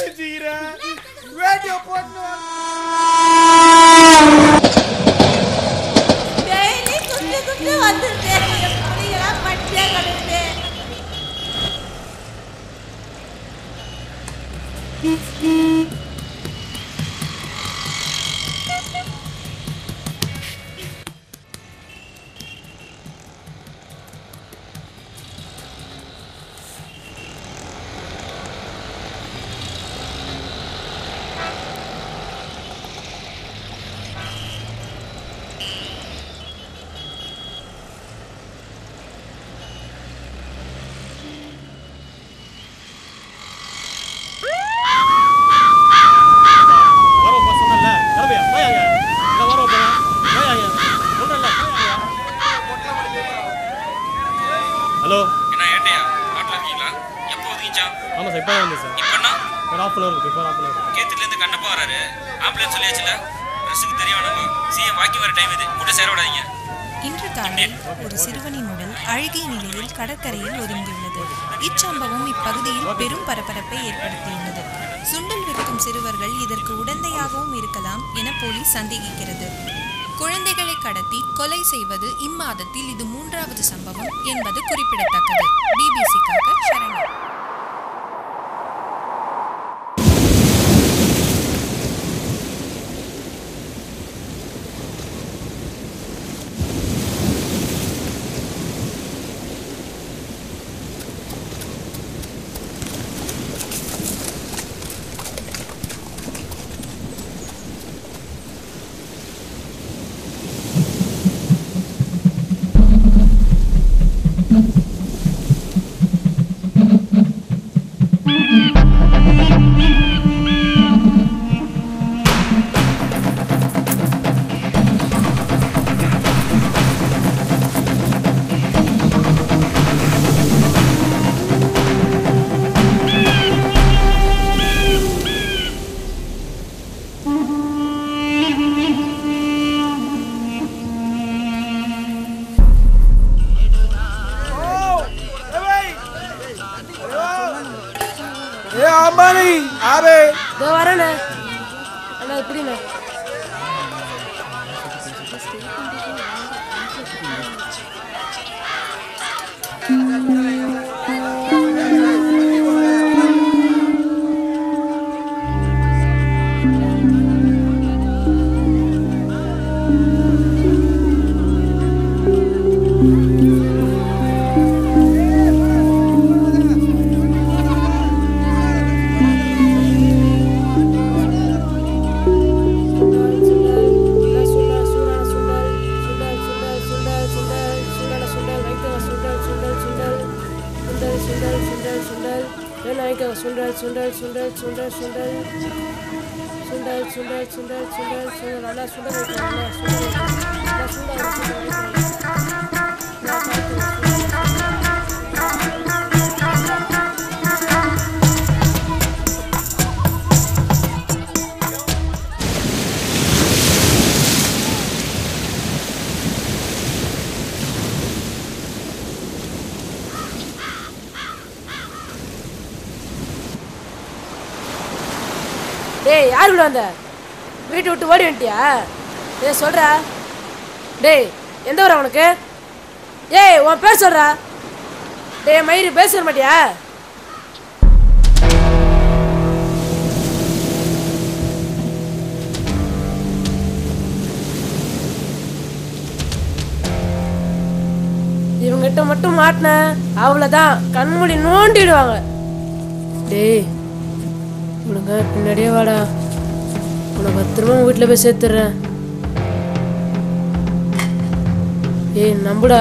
Ready Radio Partner! An hour of an hour கேத்துலேருந்து Kannappa வராரு. Ambulance சொல்லியாச்சுல ட்ரெஸ்ஸுக்கு தெரிய வேணாமா சிஎம் வாக்கி வர டைம் இது. கூட சேர விடாதீங்க. இன்று காலை ஒரு சிறுவனின் உடல் அழுகிய நிலையில் கடற்கரையில் ஒதுங்கியுள்ளது. இச்சம்பவம் இப்பகுதியில் பெரும் பரபரப்பை ஏற்படுத்தியுள்ளது. சுண்டல் விற்கும் சிறுவர்கள் இதற்கு உடந்தையாகவும் இருக்கலாம் என போலீஸ் சந்தேகிக்கிறது. குழந்தைகளை கடத்தி கொலை செய்வது இம்மாதத்தில் இது மூன்றாவது சம்பவம் என்பது குறிப்பிடத்தக்கது. பிபிசிக்காக சரணா ¡Eh, Amani! ¡Ave! ¡Dos varones! ¡A la de! சுண்டல் சுண்டல் சுண்டல் சுண்டல் சுண்டல் சுண்டல் சுண்டல் சுண்டல் சுண்டல் சுண்டல் நல்லா சுண்டல் வைக்கணும் சுண்டல் வைக்கணும் நல்லா சுண்டல் சுண்டல் யாருக்குள்ள வந்த. வீட்டை விட்டு ஓடி வந்துட்டியா? டேய் சொல்ற. டேய் எந்த ஊரா உனக்கு ஏய் உன் பேர் சொல்றா. டேய் மயிறு பேச மாட்டியா? இவங்கிட்ட மட்டும் மாட்டின அவ்வளோதான் கண்மூடி நோண்டிடுவாங்க. டேய் உனக்கு பின்னாடியே வாடா. உன்னை பத்திரமா உன் வீட்டில் போய் சேர்த்துறேன் ஏய் நம்புடா.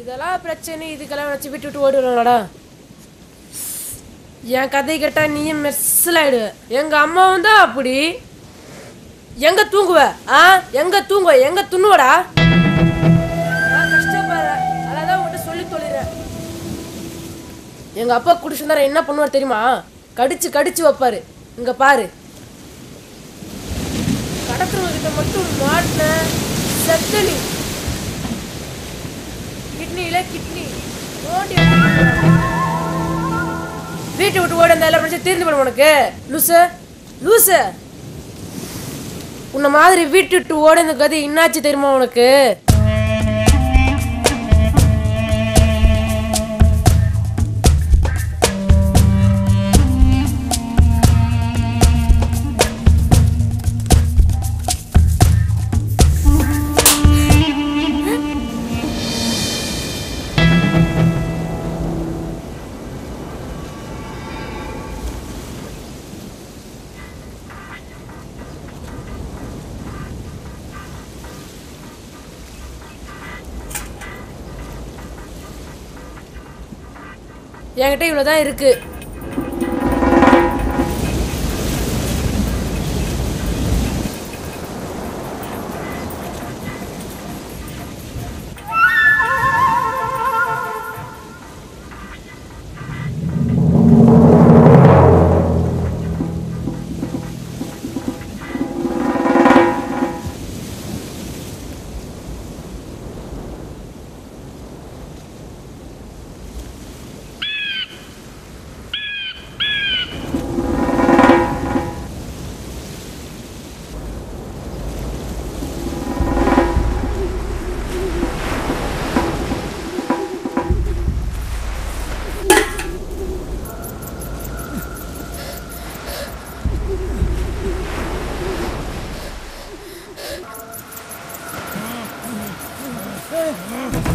இதெல்லாம் பிரச்சனை. இதுக்கெல்லாம் வச்சு விட்டுட்டு விட்டு என் கதை கேட்டா நீயும் மெர்சல் ஆயிடுவ. எங்க அம்மாவும் தான் அப்படி. எங்க தூங்குவ? ஆ? எங்க தூங்குவ? எங்க துண்ணுவடா? நான் சொல்லி எங்க அப்பா குடிச்சிருந்தார? என்ன பண்ணுவார் தெரியுமா? கடிச்சு கடிச்சு வைப்பாரு. இங்க பாரு. கடத்துறவங்கிட்ட மட்டும் மாட்டின செத்த நீ கிட்னியில கிட்னி. ஓடி வீட்டை விட்டு ஓடி அந்த எல்லா பிரச்சனை தீர்ந்து போடும் உனக்கு. லூசு லூசு. உன்னை மாதிரி வீட்டு விட்டு ஓடி இந்த கதை என்னாச்சு தெரியுமா உனக்கு? என்கிட்ட இவ்வளோதான் இருக்குது Oh,